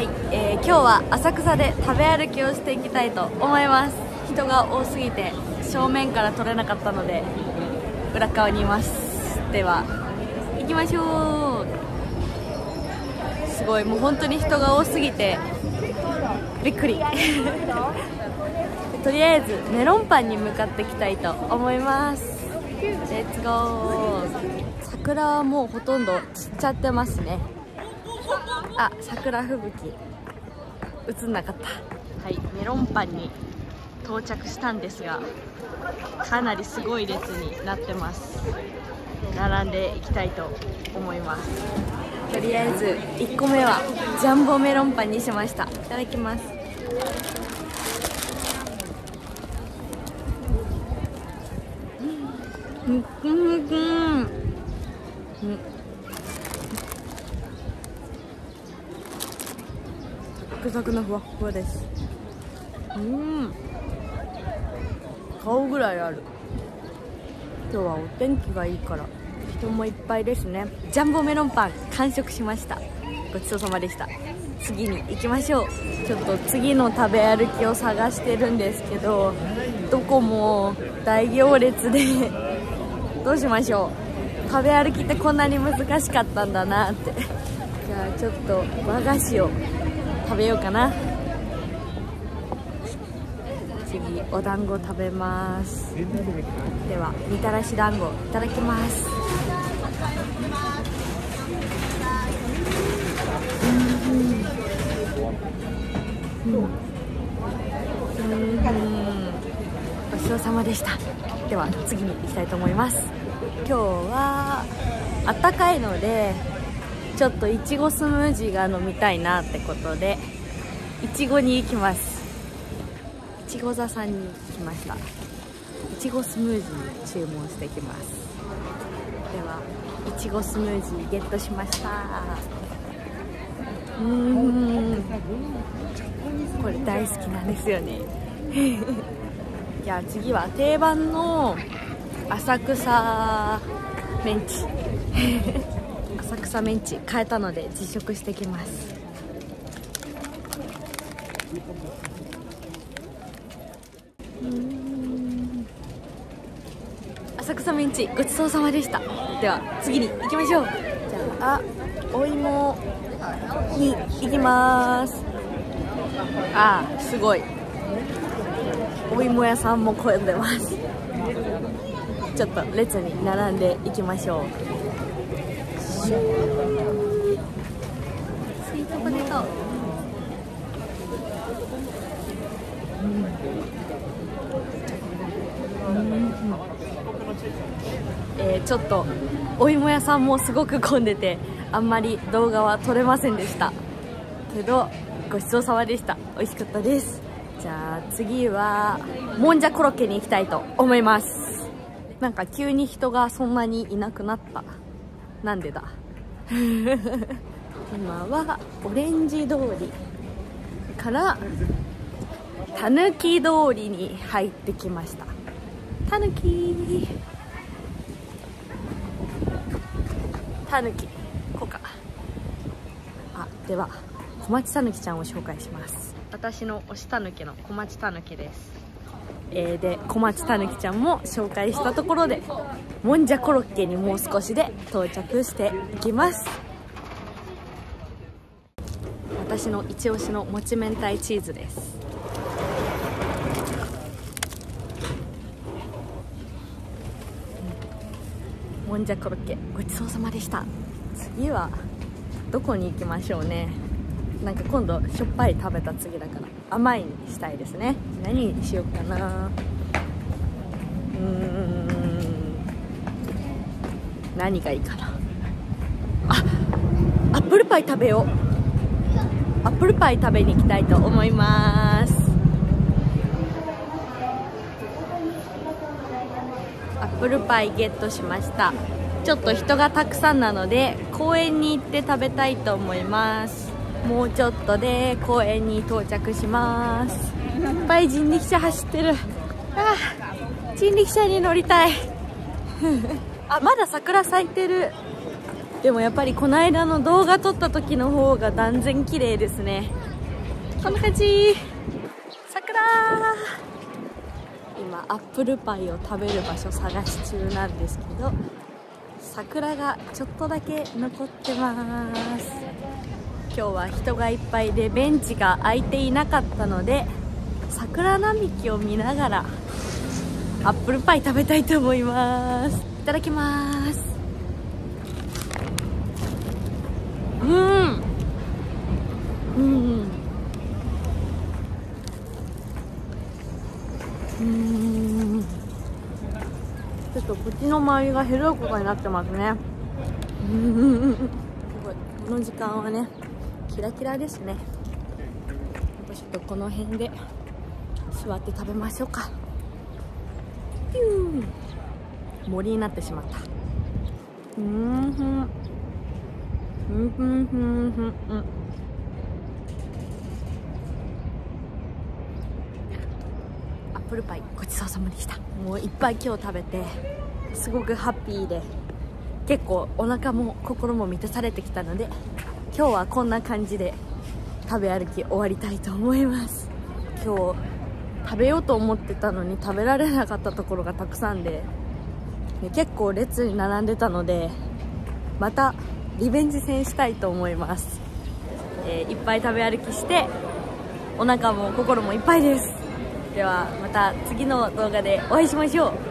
はい、えー、今日は浅草で食べ歩きをしていきたいと思います。人が多すぎて正面から撮れなかったので裏側にいます。では行きましょう。すごいもう本当に人が多すぎてびっくり。とりあえずメロンパンに向かっていきたいと思います。レッツゴー。桜はもうほとんど散っちゃってますね。あ桜吹雪。映んなかった。はいメロンパンに到着したんですがかなりすごい列になってます。並んでいきたいと思います。とりあえず1個目はジャンボメロンパンにしました。いただきます。うん。うんうんうんサクサクのふわふわです。うん。顔ぐらいある。今日はお天気がいいから。人もいっぱいですね。ジャンボメロンパン完食しました。ごちそうさまでした。次に行きましょう。ちょっと次の食べ歩きを探してるんですけどどこも大行列で どうしましょう。食べ歩きってこんなに難しかったんだなって。じゃあちょっと和菓子を食べようかな。次お団子食べます。ではみたらし団子いただきます。うん。うん。ごちそうさまでした。では次に行きたいと思います。今日はあったかいのでちょっといちごスムージーが飲みたいなってことでいちごに行きます。いちご座さんに来ました。いちごスムージー注文してきます。ではいちごスムージーゲットしました。うん。これ大好きなんですよね。じゃあ次は定番の浅草メンチ。草メンチ変えたので実食してきます。浅草メンチごちそうさまでした。では次に行きましょう。じゃあお芋に行きます。あーすごい。お芋屋さんも混んでます。ちょっと列に並んでいきましょう。スイートポテトえー、ちょっとお芋屋さんもすごく混んでてあんまり動画は撮れませんでした。けどごちそうさまでした。美味しかったです。じゃあ次はもんじゃコロッケに行きたいと思います。なんか急に人がそんなにいなくなった。なんでだ？今はオレンジ通りからたぬき通りに入ってきました。たぬきたぬきこうか。あでは小町たぬきちゃんを紹介します。私の推したぬきの小町たぬきです。えー、で小町たぬきちゃんも紹介したところでもんじゃコロッケにもう少しで到着していきます。私の一押しのもち明太チーズです。もんじゃコロッケごちそうさまでした。次はどこに行きましょうね。なんか今度しょっぱい食べた次だから。甘いにしたいですね。何にしようかな。うーん。何がいいかな。あアップルパイ食べよう。アップルパイ食べに行きたいと思います。アップルパイゲットしました。ちょっと人がたくさんなので公園に行って食べたいと思います。もうちょっとで公園に到着します。いっぱい人力車走ってる。あ人力車に乗りたい。あまだ桜咲いてる。でもやっぱりこの間の動画撮った時の方が断然綺麗ですね。こんな感じ。桜。今アップルパイを食べる場所探し中なんですけど桜がちょっとだけ残ってます。今日は人がいっぱいでベンチが空いていなかったので桜並木を見ながらアップルパイ食べたいと思います。いただきます。うん。うん。うん。ちょっと口の周りが広いことになってますね。うん。すごい。この時間はねキラキラですね。ちょっとこの辺で座って食べましょうか。ピュー森になってしまった。うんふん。うんふんふんふん。うん。アップルパイごちそうさまでした。もういっぱい今日食べてすごくハッピーで結構お腹も心も満たされてきたので今日はこんな感じで食べ歩き終わりたいと思います。今日食べようと思ってたのに食べられなかったところがたくさんで結構列に並んでたのでまたリベンジ戦したいと思います、えー、いっぱい食べ歩きしてお腹も心もいっぱいです。ではまた次の動画でお会いしましょう。